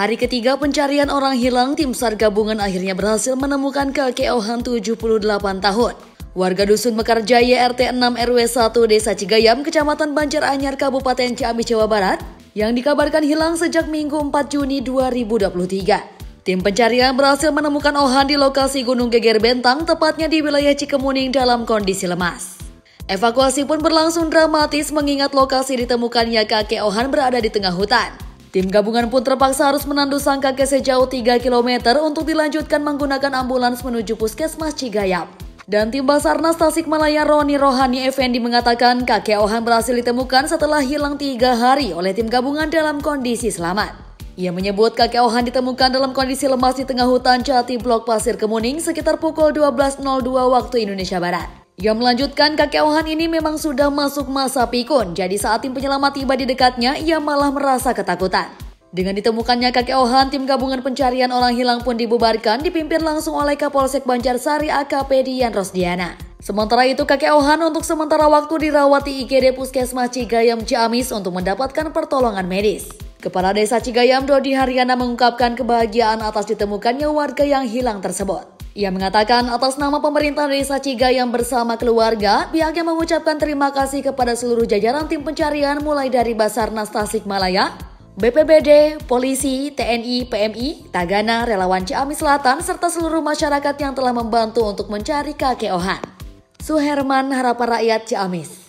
Hari ketiga pencarian orang hilang, tim SAR gabungan akhirnya berhasil menemukan kakek Ohan 78 tahun. Warga Dusun Mekarjaya RT 6 RW 1 Desa Cigayam, Kecamatan Banjar Anyar, Kabupaten Ciamis, Jawa Barat, yang dikabarkan hilang sejak Minggu 4 Juni 2023. Tim pencarian berhasil menemukan Ohan di lokasi Gunung Geger Bentang, tepatnya di wilayah Cikemuning dalam kondisi lemas. Evakuasi pun berlangsung dramatis mengingat lokasi ditemukannya kakek Ohan berada di tengah hutan. Tim gabungan pun terpaksa harus menandu sang kakek sejauh 3 km untuk dilanjutkan menggunakan ambulans menuju puskesmas Cigayam. Dan tim Basarnas Tasikmalaya Roni Rohani Effendi mengatakan kakek Ohan berhasil ditemukan setelah hilang tiga hari oleh tim gabungan dalam kondisi selamat. Ia menyebut kakek Ohan ditemukan dalam kondisi lemas di tengah hutan Jati Blok Pasir Kemuning sekitar pukul 12.02 waktu Indonesia Barat. Ia melanjutkan kakek Ohan ini memang sudah masuk masa pikun, jadi saat tim penyelamat tiba di dekatnya, ia malah merasa ketakutan. Dengan ditemukannya kakek Ohan, tim gabungan pencarian orang hilang pun dibubarkan, dipimpin langsung oleh Kapolsek Banjarsari AKP Dian Rosdiana. Sementara itu kakek Ohan untuk sementara waktu dirawat di IGD Puskesmas Cigayam Ciamis untuk mendapatkan pertolongan medis. Kepala Desa Cigayam Dodi Haryana mengungkapkan kebahagiaan atas ditemukannya warga yang hilang tersebut. Ia mengatakan atas nama pemerintah desa Cigayam bersama keluarga, pihaknya mengucapkan terima kasih kepada seluruh jajaran tim pencarian mulai dari Basarnas Tasikmalaya, BPBD, Polisi, TNI, PMI, Tagana, Relawan Ciamis Selatan, serta seluruh masyarakat yang telah membantu untuk mencari kakek Ohan. Suherman Harapan Rakyat Ciamis